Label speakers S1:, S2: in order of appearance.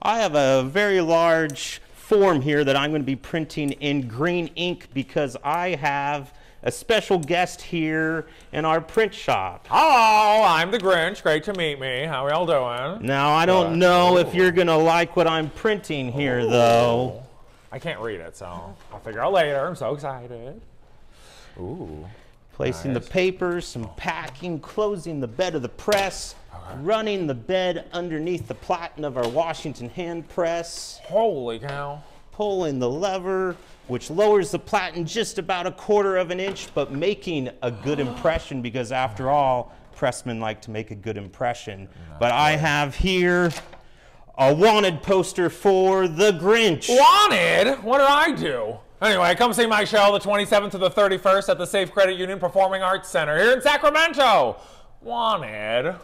S1: I have a very large form here that I'm going to be printing in green ink because I have a special guest here in our print shop.
S2: Hello, I'm the Grinch. Great to meet me. How are y'all doing?
S1: Now, I don't
S2: Good.
S1: know if you're going to like what I'm printing here, though.
S2: I can't read it, so I'll figure out later. I'm so excited. Ooh.
S1: Placing the papers, some packing, closing the bed of the press, running the bed underneath the platen of our Washington hand press,
S2: Holy cow.
S1: pulling the lever, which lowers the platen just about a quarter of an inch, but making a good impression because, after all, pressmen like to make a good impression. But I have here a wanted poster for the Grinch.
S2: Wanted? What did I do? Anyway, come see my show the 27th to the 31st at the Safe Credit Union Performing Arts Center here in Sacramento. Wanted.